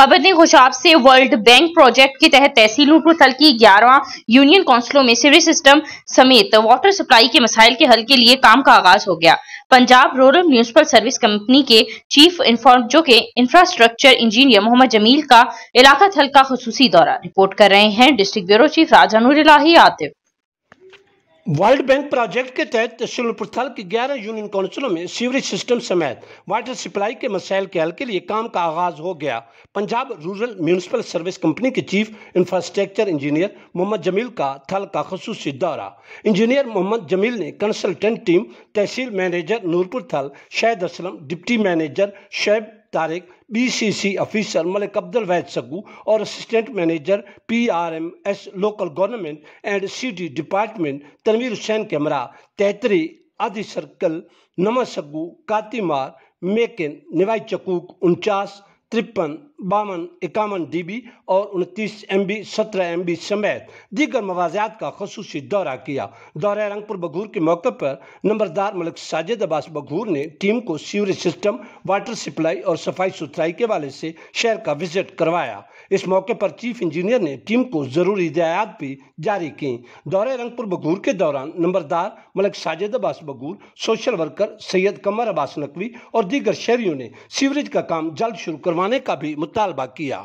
खबर ने खुशाब से वर्ल्ड बैंक प्रोजेक्ट के तहत तहसील थल की ग्यारह यूनियन काउंसिलों में सीवरेज सिस्टम समेत वाटर सप्लाई के मसाइल के हल के लिए काम का आगाज़ हो गया। Punjab rural municipal service company के चीफ इंफॉर्म जो के इंफ्रास्ट्रक्चर इंजीनियर मोहम्मद जमील का इलाका थल का खसूसी दौरा। रिपोर्ट कर रहे हैं district bureau chief Raja Noor Atif. World bank project के तहत तहसीलपुर थल की ग्यारह यूनियन काउंसिलों में सीवरेज सिस्टम समेत वाटर सप्लाई के मसाइल के हल के लिए काम का आगाज़ हो गया। Punjab rural municipal service company के chief infrastructure engineer Mohammad Jamil का थल का खसूस दौरा। इंजीनियर मोहम्मद जमील ने consultant team tehsil manager Noorpur Thal, Shahid Aslam deputy manager शैब Tariq C officer Malik Abdul वैद सग्गू और assistant manager P R M PRMS local government and city department Tanveer Hussain camera, तैतरी आदि circle नमक सग्गू, कातीमार, मेकिन, निवाई चकूक, उनचास, तिरपन बावन, इक्यावन डी बी और उनतीस एम बी सत्रह एम बी समेत दीगर मवाजियात का खसूसी दौरा किया। दौरा रंगपुर बघूर के मौके पर नंबरदार मलिक साजिद अब्बास बघूर ने टीम को सीवरेज सिस्टम, वाटर सप्लाई और सफ़ाई सुथराई के वाले से शहर का विज़िट करवाया। इस मौके पर चीफ इंजीनियर ने टीम को ज़रूरी हिदायत भी जारी की। दौरे रंगपुर बघूर के दौरान नंबरदार मलिक साजिद अब्बास बघूर, सोशल वर्कर सैयद कमर अब्बास नकवी और दीगर शहरियों ने सीवरेज का काम जल्द शुरू करवाने का भी मुतालबा किया